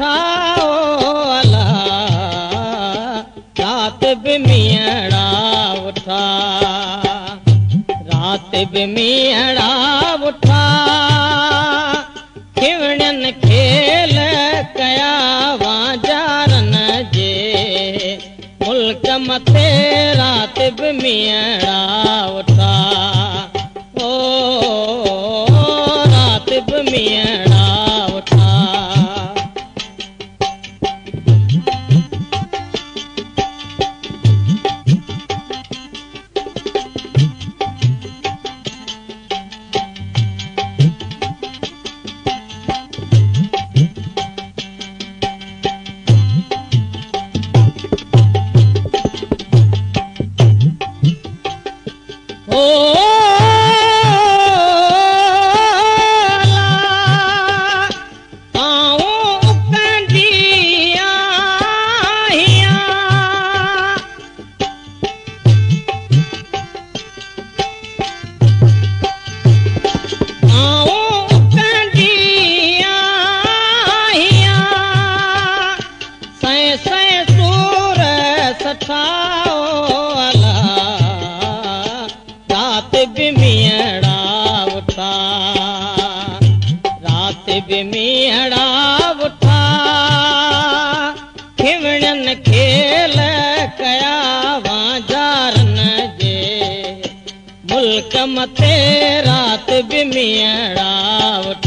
الا رات به ميهڙا اٺا. رات به ميهڙا اٺا. کوڻن کيل ڪيا واجارن جي. ملڪ مٿي رات به ميهڙا رات به ميهڙا اٺا. رات به ميهڙا اٺا. کوڻن کيل ڪيا واجارن جي. ملڪ مٿي رات به ميهڙا اٺا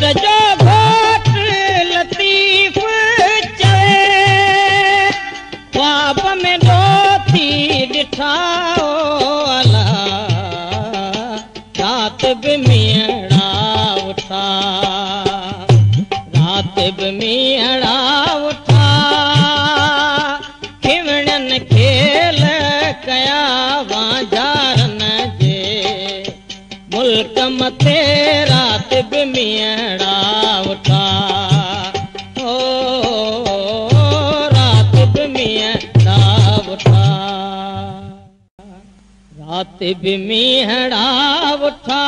لطيف ڏٺائو الا. رات به ميهڙا اٺا. رات به ميهڙا اٺا. کوڻن کيل ڪيا واجارن جي. ملڪ مٿي رات به ميهڙا اٺا